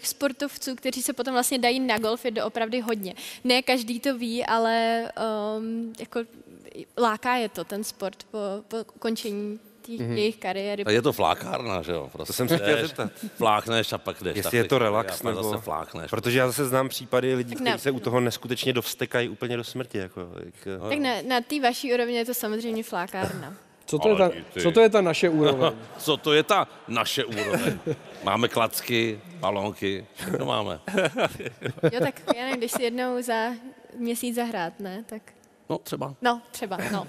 Těch sportovců, kteří se potom vlastně dají na golf, je doopravdy hodně. Ne každý to ví, ale um, jako láká je to ten sport po, po ukončení mm-hmm. jejich kariéry. A je to flákárna, že jo? Prostě To jsem se chtěl zeptat. Flákneš a pak jdeš. Jestli je to relax, nebo... zase flákneš. Protože já zase znám případy lidí, kteří ne. se u toho neskutečně dovstekají úplně do smrti. Jako, jak, Tak na, na té vaší úrovni je to samozřejmě flákárna. Co to, je ta, ty- co to je ta naše úroveň? Co to je ta naše úroveň? Máme klacky, balónky, všechno máme. Jo, tak já nevím, když si jednou za měsíc zahrát, ne? Tak No třeba. no, třeba, no.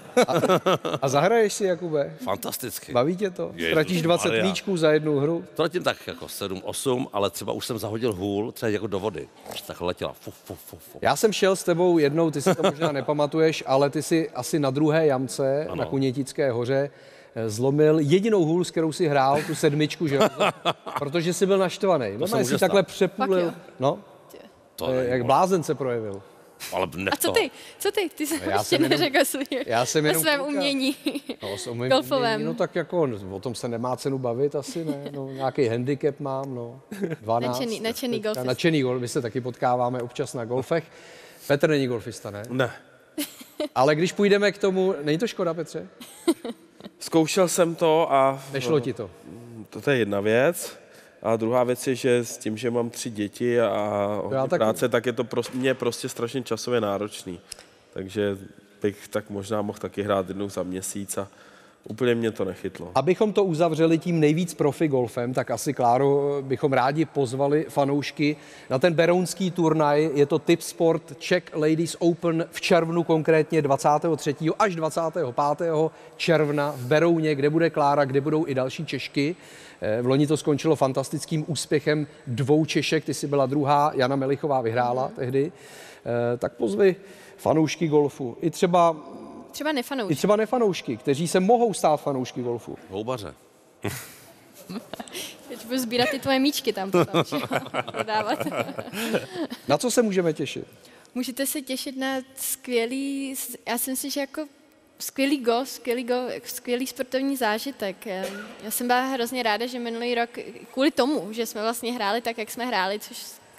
A zahraješ si, Jakube? Fantasticky. Baví tě to? Ježiš Ztratíš 20 Maria. míčků za jednu hru? Tratím tak jako 7-8, ale třeba už jsem zahodil hůl, třeba jako do vody. Tak letěla. Fu, fu, fu, fu. Já jsem šel s tebou jednou, ty si to možná nepamatuješ, ale ty si asi na druhé jamce ano. na Kunětické hoře eh, zlomil jedinou hůl, s kterou si hrál, tu sedmičku, že jo? Protože jsi byl naštvaný. No, se jsi takhle přepůlil. No, To eh, není jak blázen se projevil. Ale ne A co ty? Co ty? Ty jsi No, já ještě jsem jenom- neřekl svůj, já jsem o jenom svém koukal. umění. No, s umím- Golfovém. No tak jako, o tom se nemá cenu bavit asi, ne? No, nějaký handicap mám, no. 12. Nadšený- nadšený teďka golfista. Nadšený golf, my se taky potkáváme občas na golfech. Petr není golfista, ne? Ne. Ale když půjdeme k tomu, není to škoda, Petře? Zkoušel jsem to a Nešlo ti to. to, to je jedna věc. A druhá věc je, že s tím, že mám tři děti a hodně tak- práce, tak je to prostě, mě prostě strašně časově náročný. Takže bych tak možná mohl taky hrát jednou za měsíc a úplně mě to nechytlo. Abychom to uzavřeli tím nejvíc profi golfem, tak asi, Kláro, bychom rádi pozvali fanoušky na ten berounský turnaj. Je to Tip Sport Czech Ladies Open v červnu, konkrétně 23. až 25. června v Berouně, kde bude Klára, kde budou i další Češky. Eh, V loni to skončilo fantastickým úspěchem dvou Češek, ty jsi byla druhá, Jana Melichová vyhrála tehdy. Eh, Tak pozvi fanoušky golfu. I třeba, Třeba I nefanouš. třeba nefanoušky, kteří se mohou stát fanoušky golfu. Houbaře. Teď budu sbírat ty tvoje míčky tam potom, že jo, prodávat. Na co se můžeme těšit? Můžete se těšit na skvělý, já si myslím, že jako skvělý golf, skvělý, golf, skvělý sportovní zážitek. Já já jsem byla hrozně ráda, že minulý rok, kvůli tomu, že jsme vlastně hráli tak, jak jsme hráli, což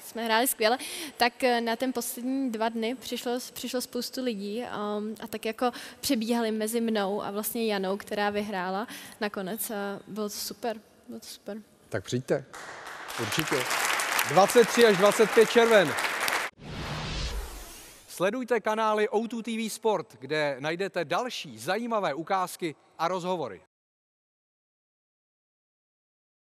jsme hráli skvěle, tak eh, na ten poslední dva dny přišlo, přišlo spoustu lidí um, a tak jako přebíhali mezi mnou a vlastně Janou, která vyhrála nakonec a bylo to super. Bylo to super. Tak přijďte. Určitě. 23 až 25 červen. Sledujte kanály O2 TV Sport, kde najdete další zajímavé ukázky a rozhovory.